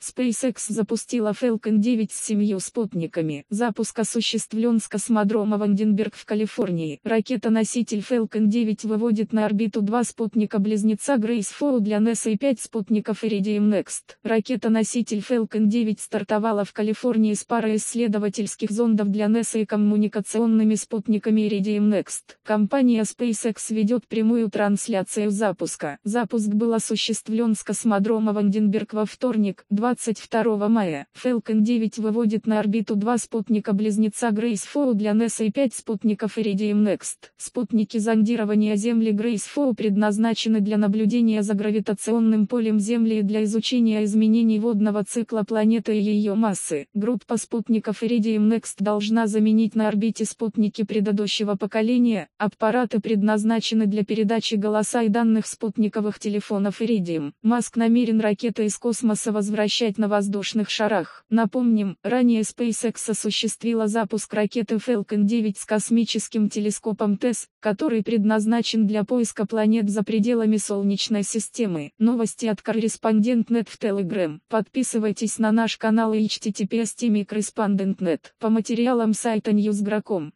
SpaceX запустила Falcon 9 с семью спутниками. Запуск осуществлен с космодрома Ванденберг в Калифорнии. Ракета-носитель Falcon 9 выводит на орбиту два спутника-близнеца Grace 4 для NASA и пять спутников Iridium Next. Ракета-носитель Falcon 9 стартовала в Калифорнии с парой исследовательских зондов для NASA и коммуникационными спутниками Iridium Next. Компания SpaceX ведет прямую трансляцию запуска. Запуск был осуществлен с космодрома Ванденберг во вторник, 2 22 мая, Falcon 9 выводит на орбиту два спутника-близнеца Grace 4 для NASA и пять спутников Iridium Next. Спутники зондирования Земли Grace 4 предназначены для наблюдения за гравитационным полем Земли и для изучения изменений водного цикла планеты и ее массы. Группа спутников Iridium Next должна заменить на орбите спутники предыдущего поколения. Аппараты предназначены для передачи голоса и данных спутниковых телефонов Iridium. Маск намерен ракеты из космоса возвращать вращать на воздушных шарах. Напомним, ранее SpaceX осуществила запуск ракеты Falcon 9 с космическим телескопом TESS, который предназначен для поиска планет за пределами Солнечной системы. Новости от корреспондент.нет в Telegram. Подписывайтесь на наш канал и https По материалам сайта Newsgro.com.